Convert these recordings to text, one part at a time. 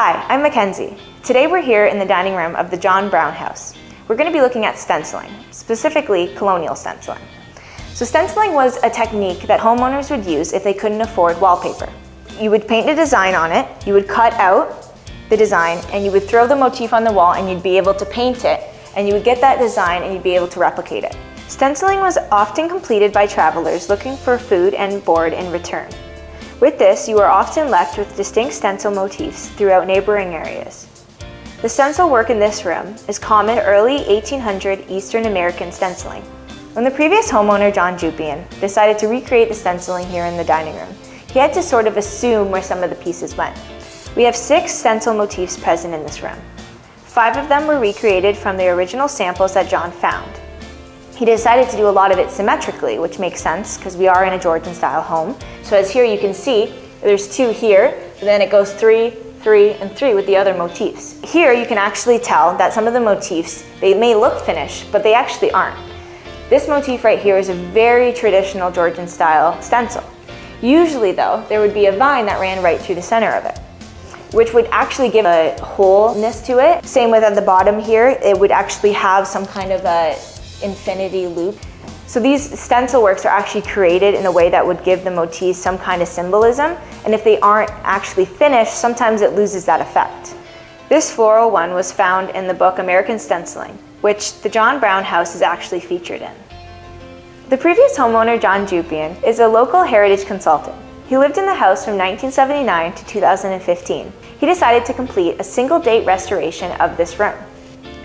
Hi, I'm Mackenzie. Today we're here in the dining room of the John Brown House. We're going to be looking at stenciling, specifically colonial stenciling. So stenciling was a technique that homeowners would use if they couldn't afford wallpaper. You would paint a design on it, you would cut out the design, and you would throw the motif on the wall and you'd be able to paint it, and you would get that design and you'd be able to replicate it. Stenciling was often completed by travelers looking for food and board in return. With this, you are often left with distinct stencil motifs throughout neighboring areas. The stencil work in this room is common early 1800 Eastern American stenciling. When the previous homeowner, John Jupian, decided to recreate the stenciling here in the dining room, he had to sort of assume where some of the pieces went. We have six stencil motifs present in this room. Five of them were recreated from the original samples that John found. He decided to do a lot of it symmetrically, which makes sense because we are in a Georgian style home. So as here you can see, there's two here, then it goes three, three, and three with the other motifs. Here you can actually tell that some of the motifs, they may look finished, but they actually aren't. This motif right here is a very traditional Georgian style stencil. Usually though, there would be a vine that ran right through the center of it which would actually give a wholeness to it. Same with at the bottom here, it would actually have some kind of a infinity loop. So these stencil works are actually created in a way that would give the motif some kind of symbolism, and if they aren't actually finished, sometimes it loses that effect. This floral one was found in the book American Stenciling, which the John Brown House is actually featured in. The previous homeowner, John Jupian, is a local heritage consultant. He lived in the house from 1979 to 2015. He decided to complete a single date restoration of this room.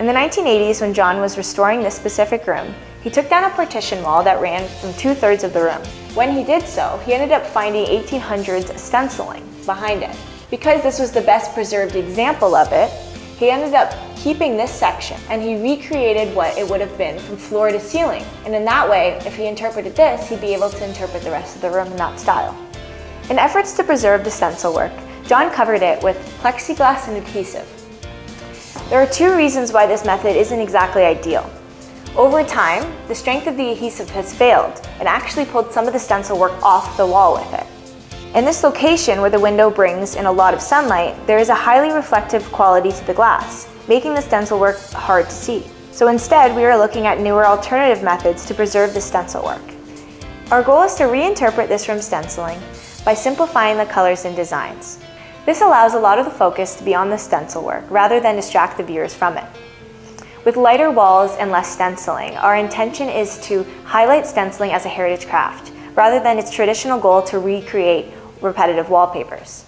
In the 1980s, when John was restoring this specific room, he took down a partition wall that ran from two-thirds of the room. When he did so, he ended up finding 1800s stenciling behind it. Because this was the best preserved example of it, he ended up keeping this section and he recreated what it would have been from floor to ceiling. And in that way, if he interpreted this, he'd be able to interpret the rest of the room in that style. In efforts to preserve the stencil work, John covered it with plexiglass and adhesive. There are two reasons why this method isn't exactly ideal. Over time, the strength of the adhesive has failed and actually pulled some of the stencil work off the wall with it. In this location where the window brings in a lot of sunlight, there is a highly reflective quality to the glass, making the stencil work hard to see. So instead, we are looking at newer alternative methods to preserve the stencil work. Our goal is to reinterpret this room stenciling by simplifying the colors and designs. This allows a lot of the focus to be on the stencil work rather than distract the viewers from it. With lighter walls and less stenciling, our intention is to highlight stenciling as a heritage craft rather than its traditional goal to recreate repetitive wallpapers.